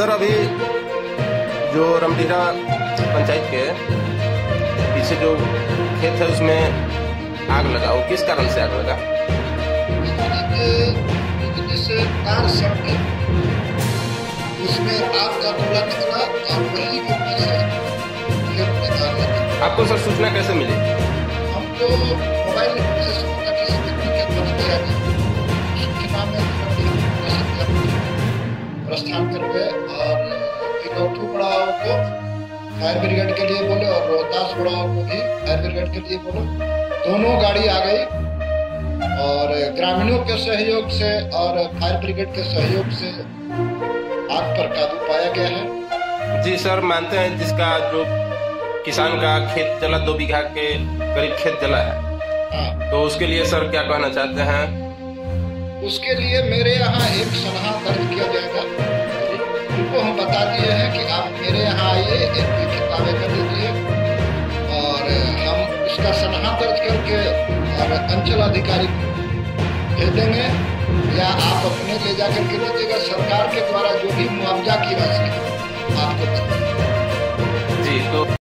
Sir अभी जो रमडीरा पंचायत के पीछे जो खेत है उसमें आग लगा। वो किस कारण से आग लगा? से तार सट गई उसमें आग का गोला निकला और वही से आपको सर सूचना कैसे मिली? हम तो मोबाइल से सूचना किसी के द्वारा दिया गया। प्रस्थान कर गए और इकट्ठू बड़ाओं को फायर ब्रिगेड के लिए बोले और रोहतास बड़ाओं को भी फायर ब्रिगेड के लिए बोले। दोनों गाड़ी आ गई और ग्रामीणों के सहयोग से और फायर ब्रिगेड के सहयोग से आग पर काबू पाया गया है। जी सर मानते हैं जिसका जो किसान का खेत जला दो बीघा के करीब खेत जला है। हाँ। तो उसके लिए सर क्या कहना चाहते हैं? उसके लिए मेरे यहाँ एक हम बता दिए हैं कि आप मेरे यहाँ आइए, एक भी किताबें कर दीजिए और हम इसका सन्हा दर्ज करके और अंचल अधिकारी को भेज देंगे या आप अपने ले जाकर करके दीजिएगा सरकार के द्वारा जो भी मुआवजा की राशि